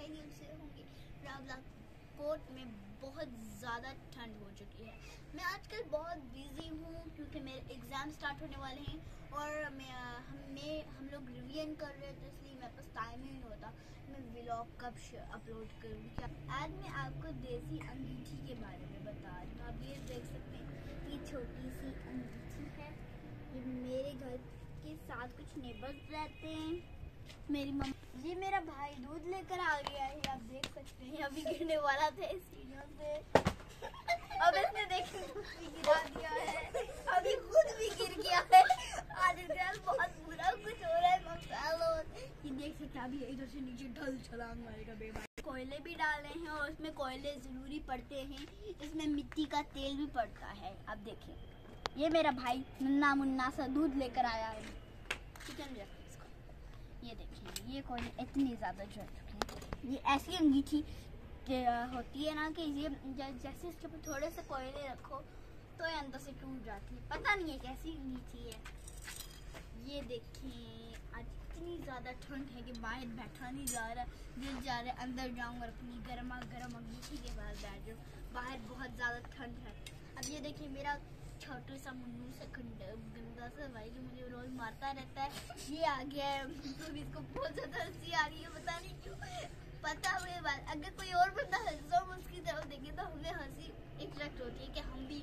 खैरियत से होंगे। रावलाकोट में बहुत ज़्यादा ठंड हो चुकी है। मैं आजकल बहुत बिज़ी हूँ, क्योंकि मेरे एग्ज़ाम स्टार्ट होने वाले हैं और मैं, हमें हम लोग रिवीजन कर रहे थे इसलिए मेरे पास टाइम ही नहीं होता। मैं व्लॉग कब अपलोड करूँगी आज मैं आपको देसी अंगीठी के बारे में बता रही हूँ। आप ये देख सकते हैं, ये छोटी सी अंगीठी है। ये मेरे घर के साथ कुछ नेबर्स रहते हैं। मेरी मम्मी ये मेरा लेकर आ गया है, आप देख सकते हैं, अभी गिरने वाला था इस सीढ़ियों से। अब इसने देखिए गिरा दिया है। अभी खुद भी गिर गया है। आज बहुत बुरा कुछ हो रहा है ये देख सकते हैं, अभी इधर से नीचे ढल छलांग मारेगा बेबाई। कोयले भी डाले हैं और उसमें कोयले ज़रूरी पड़ते हैं। इसमें मिट्टी का तेल भी पड़ता है अब देखें। ये मेरा भाई, मुन्ना मुन्ना सा दूध लेकर आया है। चिकन ये देखिए ये कोयले इतनी ज़्यादा जल चुके हैं। ये ऐसी अंगीठी होती है ना कि ये जैसे इसके ऊपर थोड़े से कोयले रखो तो ये अंदर से टूट जाती है। पता नहीं है कैसी अंगीठी है ये। देखिए आज इतनी ज़्यादा ठंड है कि बाहर बैठा नहीं जा रहा। दिल जा रहा है, अंदर जाऊँ और अपनी गर्मा गर्म अंगीठी के पास बैठ जाऊँ। बाहर बहुत ज़्यादा ठंड है। अब ये देखिए मेरा छोटू सा मुन्नू सा गंदा सा भाई जो मुझे रोज मारता रहता है, ये आ गया है। तो इसको बहुत ज़्यादा हँसी आ रही है, पता नहीं क्यों। पता हुए बात, अगर कोई और बंदा हंसो उसकी तरफ़ देखे तो हमें हँसी इफ़ेक्ट होती है कि हम भी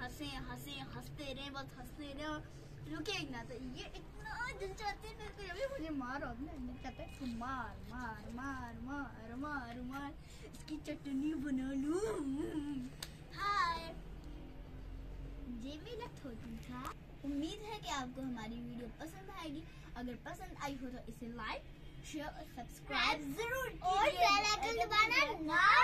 हंसे हंसे, हँसते रहे, बस हँसते रहे रुके ही ना। तो ये इतना दिल चाहते हैं तो अभी मुझे मारो ना कहते हैं मार मार मार मार मार मार, इसकी चटनी बना लूँ। कि आपको हमारी वीडियो पसंद आएगी। अगर पसंद आई हो तो इसे लाइक शेयर और सब्सक्राइब ज़रूर और बेल आइकन दबाना ना